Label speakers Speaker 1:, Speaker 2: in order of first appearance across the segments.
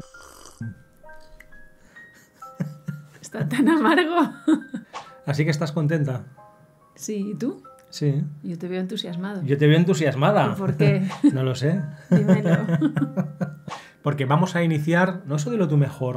Speaker 1: Está tan amargo.
Speaker 2: Así que estás contenta.
Speaker 1: Sí, ¿y tú?
Speaker 2: Sí.
Speaker 1: Yo te veo entusiasmado.
Speaker 2: Yo te veo entusiasmada.
Speaker 1: ¿Y por qué?
Speaker 2: No lo sé.
Speaker 1: Dímelo.
Speaker 2: Porque vamos a iniciar, no eso de lo tu mejor,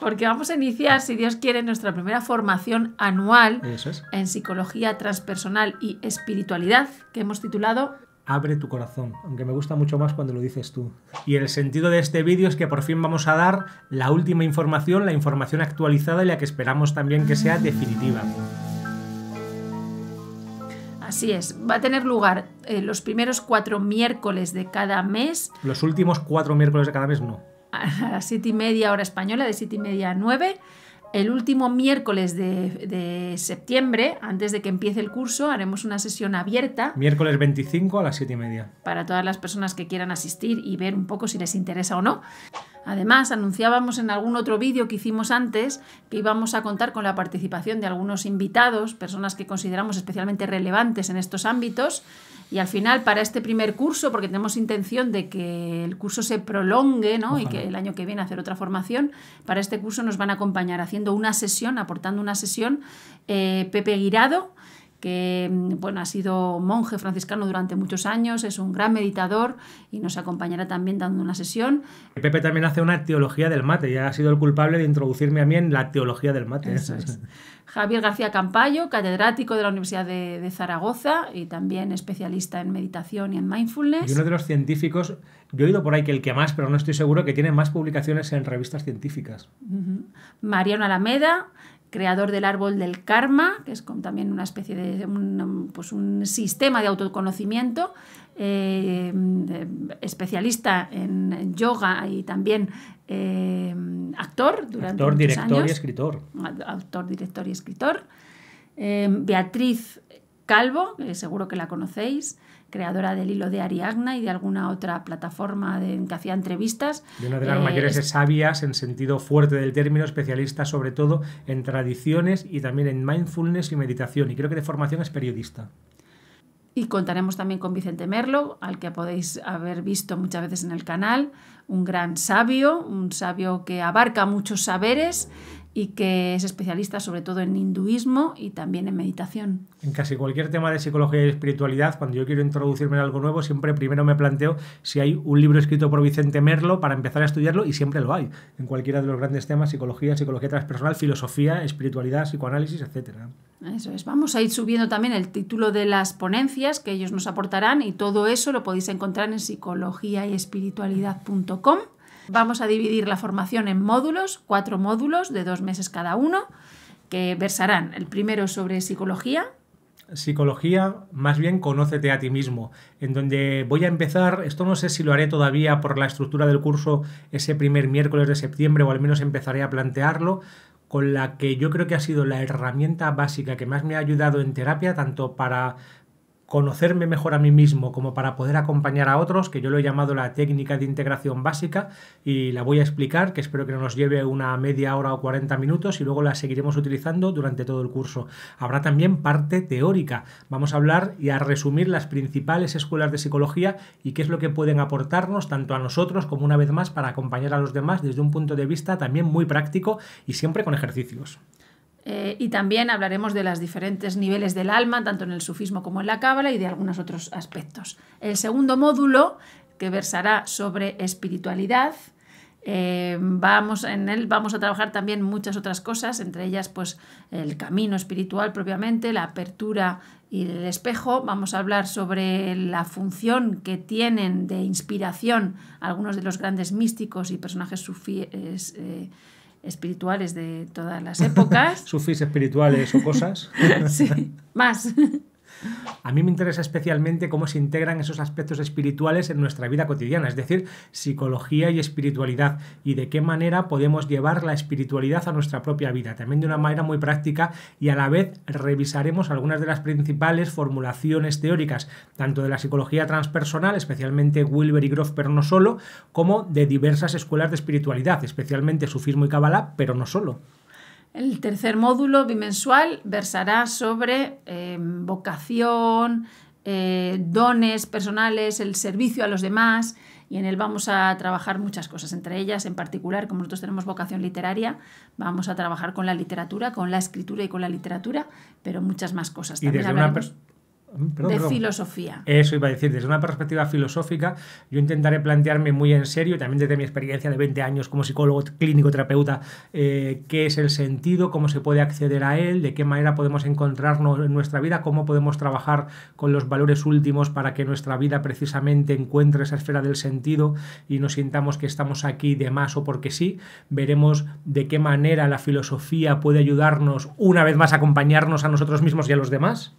Speaker 1: Porque vamos a iniciar, si Dios quiere, nuestra primera formación anual
Speaker 2: es.
Speaker 1: en psicología transpersonal y espiritualidad, que hemos titulado
Speaker 2: Abre tu corazón, aunque me gusta mucho más cuando lo dices tú. Y el sentido de este vídeo es que por fin vamos a dar la última información, la información actualizada y la que esperamos también que sea definitiva.
Speaker 1: Así es, va a tener lugar eh, los primeros cuatro miércoles de cada mes
Speaker 2: Los últimos cuatro miércoles de cada mes no.
Speaker 1: a las siete y media hora española, de siete y media a nueve. El último miércoles de, de septiembre, antes de que empiece el curso, haremos una sesión abierta
Speaker 2: Miércoles 25 a las 7 y media.
Speaker 1: para todas las personas que quieran asistir y ver un poco si les interesa o no. Además, anunciábamos en algún otro vídeo que hicimos antes que íbamos a contar con la participación de algunos invitados, personas que consideramos especialmente relevantes en estos ámbitos. Y al final, para este primer curso, porque tenemos intención de que el curso se prolongue ¿no? y que el año que viene hacer otra formación, para este curso nos van a acompañar haciendo una sesión, aportando una sesión, eh, Pepe Guirado, que mm, bueno, ha sido monje franciscano durante muchos años, es un gran meditador y nos acompañará también dando una sesión.
Speaker 2: Pepe también hace una teología del mate y ha sido el culpable de introducirme a mí en la teología del mate.
Speaker 1: Eso es. Javier García Campayo, catedrático de la Universidad de, de Zaragoza y también especialista en meditación y en
Speaker 2: Y
Speaker 1: mindfulness.
Speaker 2: uno de los científicos, yo he oído por ahí que el que más, pero no estoy seguro, que tiene más publicaciones en revistas científicas.
Speaker 1: Mariano Alameda, creador del árbol del karma, que es como también una especie de un, pues un sistema de autoconocimiento, eh, especialista en yoga y también eh, actor durante
Speaker 2: Actor, director y escritor.
Speaker 1: autor, director y escritor. Eh, Beatriz Calvo, que seguro que la conocéis, creadora del hilo de Ariagna y de alguna otra plataforma de, en que hacía entrevistas.
Speaker 2: Y una de las
Speaker 1: Eh,
Speaker 2: mayores
Speaker 1: es-
Speaker 2: sabias en sentido fuerte del término, especialista sobre todo en tradiciones y también en mindfulness y meditación. Y creo que de formación es periodista.
Speaker 1: Y contaremos también con Vicente Merlo, al que podéis haber visto muchas veces en el canal, un gran sabio, un sabio que abarca muchos saberes y que es especialista sobre todo en hinduismo y también en meditación.
Speaker 2: En casi cualquier tema de psicología y espiritualidad, cuando yo quiero introducirme en algo nuevo, siempre primero me planteo si hay un libro escrito por Vicente Merlo para empezar a estudiarlo y siempre lo hay. En cualquiera de los grandes temas, psicología, psicología transpersonal, filosofía, espiritualidad, psicoanálisis, etcétera.
Speaker 1: Eso es. Vamos a ir subiendo también el título de las ponencias que ellos nos aportarán y todo eso lo podéis encontrar en psicologiaespiritualidad.com. Vamos a dividir la formación en módulos, cuatro módulos de dos meses cada uno, que versarán el primero sobre psicología,
Speaker 2: Psicología, más bien conócete a ti mismo, en donde voy a empezar, esto no sé si lo haré todavía por la estructura del curso ese primer miércoles de septiembre o al menos empezaré a plantearlo, con la que yo creo que ha sido la herramienta básica que más me ha ayudado en terapia, tanto para conocerme mejor a mí mismo como para poder acompañar a otros, que yo lo he llamado la técnica de integración básica y la voy a explicar, que espero que no nos lleve una media hora o 40 minutos y luego la seguiremos utilizando durante todo el curso. Habrá también parte teórica. Vamos a hablar y a resumir las principales escuelas de psicología y qué es lo que pueden aportarnos tanto a nosotros como una vez más para acompañar a los demás desde un punto de vista también muy práctico y siempre con ejercicios.
Speaker 1: Eh, y también hablaremos de los diferentes niveles del alma, tanto en el sufismo como en la cábala, y de algunos otros aspectos. El segundo módulo, que versará sobre espiritualidad, eh, vamos, en él vamos a trabajar también muchas otras cosas, entre ellas pues, el camino espiritual propiamente, la apertura y el espejo. Vamos a hablar sobre la función que tienen de inspiración algunos de los grandes místicos y personajes sufíes. eh, espirituales de todas las épocas.
Speaker 2: Sufis espirituales o cosas.
Speaker 1: sí, más.
Speaker 2: A mí me interesa especialmente cómo se integran esos aspectos espirituales en nuestra vida cotidiana, es decir, psicología y espiritualidad, y de qué manera podemos llevar la espiritualidad a nuestra propia vida, también de una manera muy práctica, y a la vez revisaremos algunas de las principales formulaciones teóricas, tanto de la psicología transpersonal, especialmente Wilber y Grof, pero no solo, como de diversas escuelas de espiritualidad, especialmente sufismo y Kabbalah, pero no solo.
Speaker 1: El tercer módulo bimensual versará sobre eh, vocación, eh, dones personales, el servicio a los demás y en él vamos a trabajar muchas cosas, entre ellas en particular, como nosotros tenemos vocación literaria, vamos a trabajar con la literatura, con la escritura y con la literatura, pero muchas más cosas.
Speaker 2: Y desde una
Speaker 1: de filosofía.
Speaker 2: Eso iba a decir, desde una perspectiva filosófica, yo intentaré plantearme muy en serio, también desde mi experiencia de 20 años como psicólogo clínico terapeuta, eh, qué es el sentido, cómo se puede acceder a él, de qué manera podemos encontrarnos en nuestra vida, cómo podemos trabajar con los valores últimos para que nuestra vida precisamente encuentre esa esfera del sentido y nos sintamos que estamos aquí de más o porque sí. Veremos de qué manera la filosofía puede ayudarnos una vez más a acompañarnos a nosotros mismos y a los demás.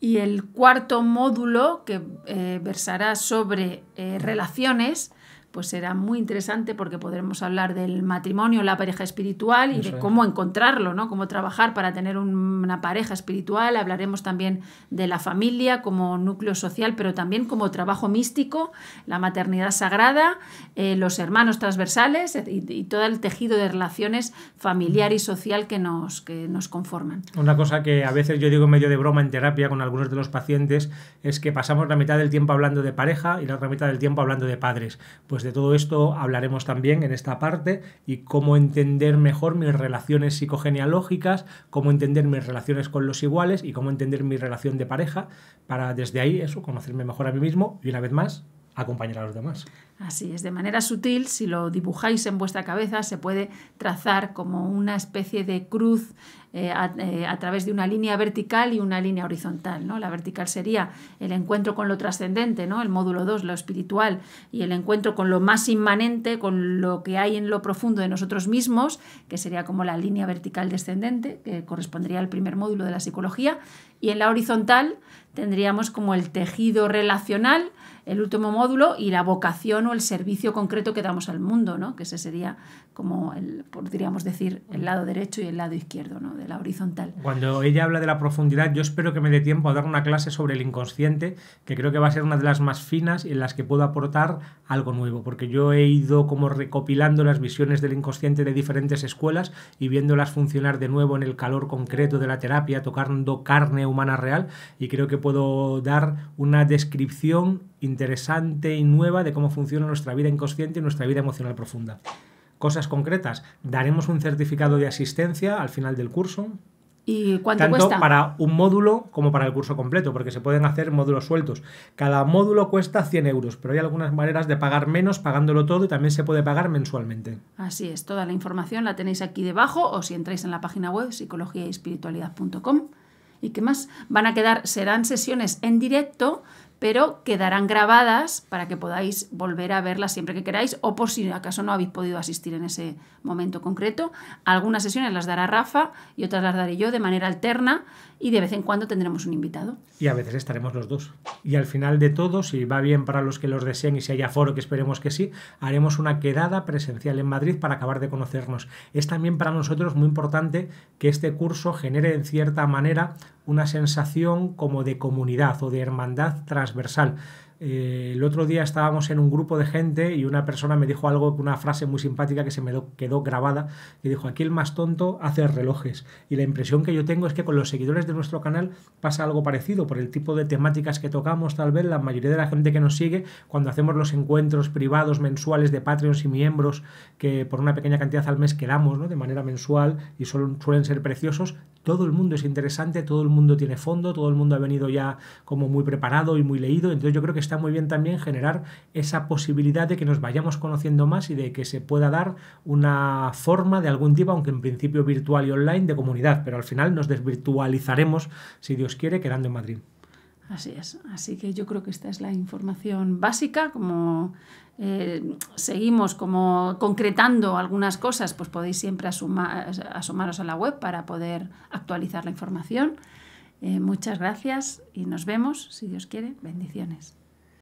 Speaker 1: Y el cuarto módulo, que eh, versará sobre eh, relaciones, pues será muy interesante porque podremos hablar del matrimonio, la pareja espiritual y de cómo encontrarlo, ¿no? Cómo trabajar para tener una pareja espiritual. Hablaremos también de la familia como núcleo social, pero también como trabajo místico, la maternidad sagrada, eh, los hermanos transversales y, todo el tejido de relaciones familiar y social que nos, que nos conforman.
Speaker 2: Una cosa que a veces yo digo medio de broma en terapia con algunos de los pacientes es que pasamos la mitad del tiempo hablando de pareja y la otra mitad del tiempo hablando de padres. Pues pues de todo esto hablaremos también en esta parte y cómo entender mejor mis relaciones psicogenealógicas, cómo entender mis relaciones con los iguales y cómo entender mi relación de pareja para desde ahí eso, conocerme mejor a mí mismo y una vez más acompañar a los demás.
Speaker 1: Así es, de manera sutil, si lo dibujáis en vuestra cabeza, se puede trazar como una especie de cruz eh, eh, a, través de una línea vertical y una línea horizontal. ¿no? La vertical sería el encuentro con lo trascendente, ¿no? el módulo 2, lo espiritual, y el encuentro con lo más inmanente, con lo que hay en lo profundo de nosotros mismos, que sería como la línea vertical descendente, que correspondería al primer módulo de la psicología, y en la horizontal tendríamos como el tejido relacional, el último módulo y la vocación el servicio concreto que damos al mundo, ¿no? que ese sería como, el, podríamos decir, el lado derecho y el lado izquierdo ¿no? de la horizontal.
Speaker 2: Cuando ella habla de la profundidad, yo espero que me dé tiempo a dar una clase sobre el inconsciente, que creo que va a ser una de las más finas en las que puedo aportar algo nuevo, porque yo he ido como recopilando las visiones del inconsciente de diferentes escuelas y viéndolas funcionar de nuevo en el calor concreto de la terapia, tocando carne humana real, y creo que puedo dar una descripción interesante y nueva de cómo funciona nuestra vida inconsciente y nuestra vida emocional profunda. Cosas concretas, daremos un certificado de asistencia al final del curso.
Speaker 1: ¿Y cuánto
Speaker 2: Tanto para un módulo como para el curso completo, porque se pueden hacer módulos sueltos. Cada módulo cuesta 100 euros, pero hay algunas maneras de pagar menos pagándolo todo y también se puede pagar mensualmente.
Speaker 1: Así es, toda la información la tenéis aquí debajo o si entráis en la página web psicologiaespiritualidad.com. ¿Y qué más? Van a quedar, serán sesiones en directo, pero quedarán grabadas para que podáis volver a verlas siempre que queráis o por si acaso no habéis podido asistir en ese momento concreto. Algunas sesiones las dará Rafa y otras las daré yo de manera alterna y de vez en cuando tendremos un invitado.
Speaker 2: Y a veces estaremos los dos. Y al final de todo, si va bien para los que los deseen y si hay aforo, que esperemos que sí, haremos una quedada presencial en Madrid para acabar de conocernos. Es también para nosotros muy importante que este curso genere en cierta manera una sensación como de comunidad o de hermandad transversal. Eh, el otro día estábamos en un grupo de gente y una persona me dijo algo, una frase muy simpática que se me quedó grabada, y dijo, aquí el más tonto hace relojes. Y la impresión que yo tengo es que con los seguidores de nuestro canal pasa algo parecido, por el tipo de temáticas que tocamos, tal vez la mayoría de la gente que nos sigue, cuando hacemos los encuentros privados mensuales de Patreons y miembros, que por una pequeña cantidad al mes quedamos de manera mensual y suelen ser preciosos, todo el mundo es interesante, todo el mundo tiene fondo, todo el mundo ha venido ya como muy preparado y muy leído, entonces yo creo que está muy bien también generar esa posibilidad de que nos vayamos conociendo más y de que se pueda dar una forma de algún tipo, aunque en principio virtual y online, de comunidad, pero al final nos desvirtualizaremos, si Dios quiere, quedando en Madrid.
Speaker 1: Así es, así que yo creo que esta es la información básica, como eh, seguimos como concretando algunas cosas, pues podéis siempre asomaros a la web para poder actualizar la información. Eh, muchas gracias y nos vemos, si Dios quiere. Bendiciones.